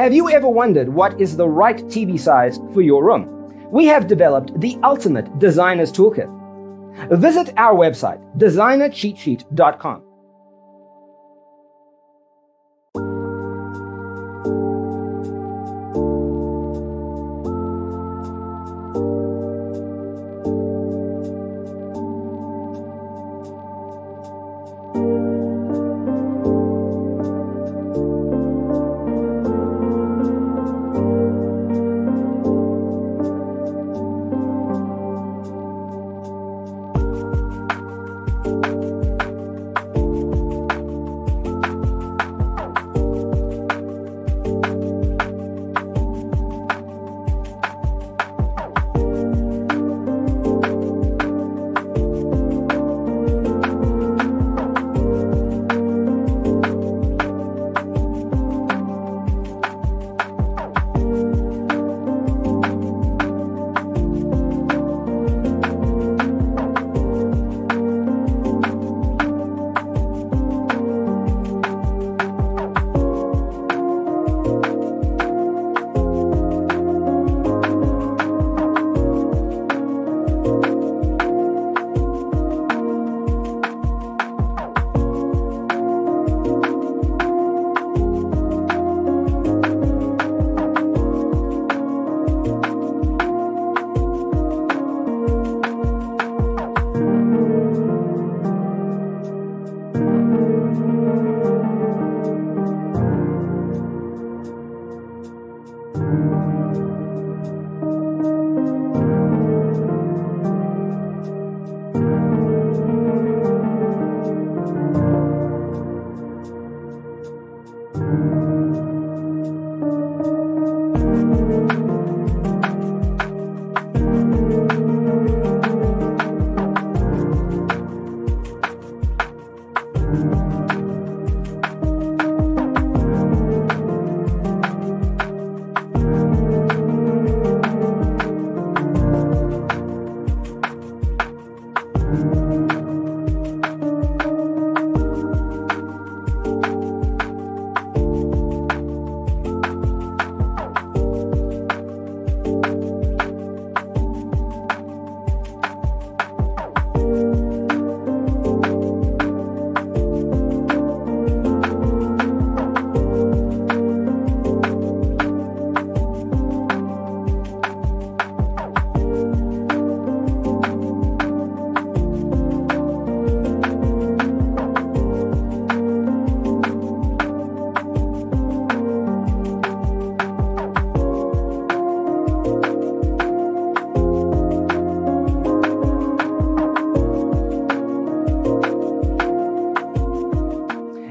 Have you ever wondered what is the right TV size for your room? We have developed the ultimate designer's toolkit. Visit our website, designercheatsheet.com. Bye.